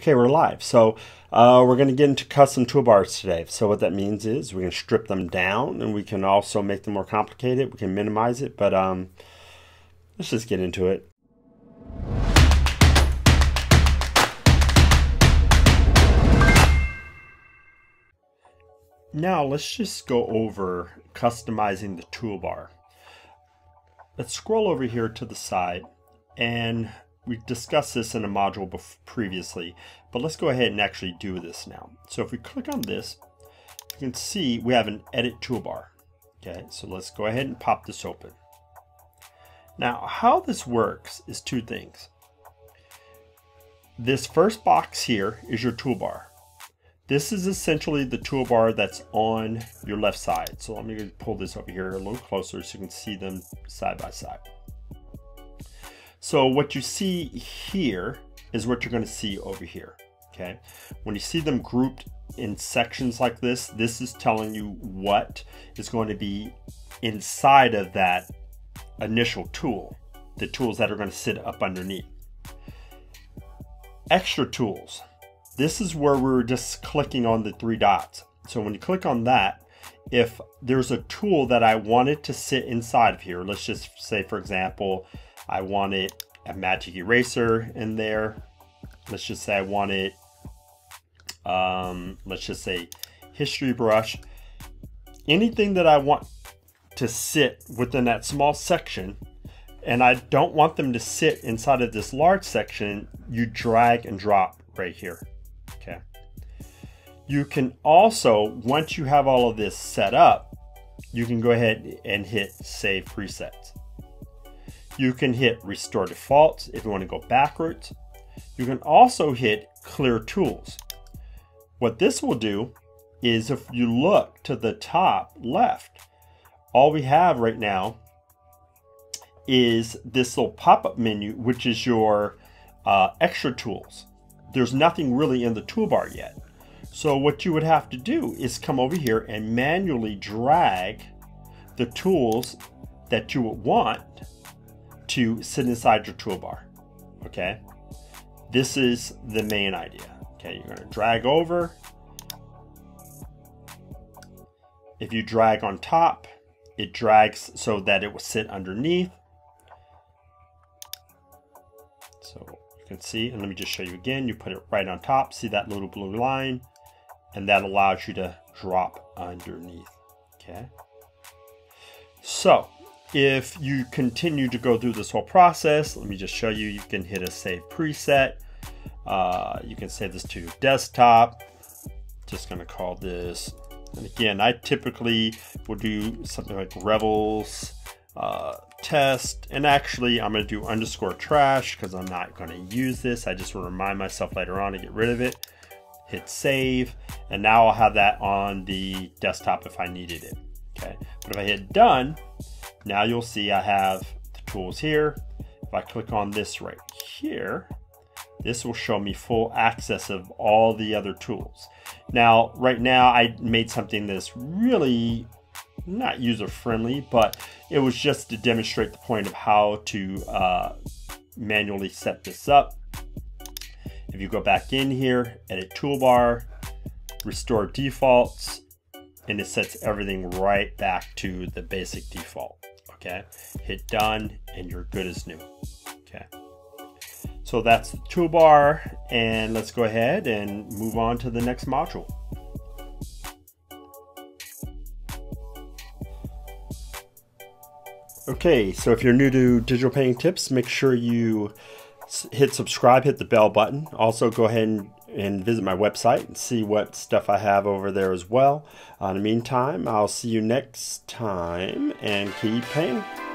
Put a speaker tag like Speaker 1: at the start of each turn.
Speaker 1: Okay, we're live. So uh, we're going to get into custom toolbars today. So what that means is we can strip them down and we can also make them more complicated. We can minimize it, but um, let's just get into it. Now let's just go over customizing the toolbar. Let's scroll over here to the side and we discussed this in a module previously, but let's go ahead and actually do this now. So if we click on this, you can see we have an edit toolbar. Okay, so let's go ahead and pop this open. Now, how this works is two things. This first box here is your toolbar. This is essentially the toolbar that's on your left side. So let me pull this over here a little closer so you can see them side by side. So what you see here is what you're going to see over here. Okay. When you see them grouped in sections like this, this is telling you what is going to be inside of that initial tool, the tools that are going to sit up underneath. Extra tools. This is where we're just clicking on the three dots. So when you click on that, if there's a tool that I wanted to sit inside of here, let's just say, for example, I wanted a magic eraser in there. Let's just say I wanted, um, let's just say history brush. Anything that I want to sit within that small section and I don't want them to sit inside of this large section, you drag and drop right here, okay? You can also, once you have all of this set up, you can go ahead and hit save presets. You can hit restore defaults if you want to go backwards. You can also hit clear tools. What this will do is if you look to the top left, all we have right now is this little pop-up menu, which is your uh, extra tools. There's nothing really in the toolbar yet. So what you would have to do is come over here and manually drag the tools that you would want to sit inside your toolbar. Okay, this is the main idea. Okay, you're going to drag over. If you drag on top, it drags so that it will sit underneath. So you can see, and let me just show you again. You put it right on top. See that little blue line? And that allows you to drop underneath. Okay. So if you continue to go through this whole process, let me just show you, you can hit a save preset. Uh, you can save this to your desktop. Just gonna call this, and again, I typically will do something like Revels uh, test, and actually I'm gonna do underscore trash because I'm not gonna use this. I just want to remind myself later on to get rid of it. Hit save, and now I'll have that on the desktop if I needed it. Okay, but if I hit done, now you'll see I have the tools here. If I click on this right here, this will show me full access of all the other tools. Now, right now I made something that's really not user friendly, but it was just to demonstrate the point of how to uh, manually set this up. If you go back in here, edit toolbar, restore defaults, and it sets everything right back to the basic default okay? Hit done and you're good as new, okay? So that's the toolbar and let's go ahead and move on to the next module. Okay, so if you're new to Digital Painting Tips, make sure you hit subscribe, hit the bell button. Also, go ahead and, and visit my website and see what stuff I have over there as well. Uh, in the meantime, I'll see you next time and keep painting.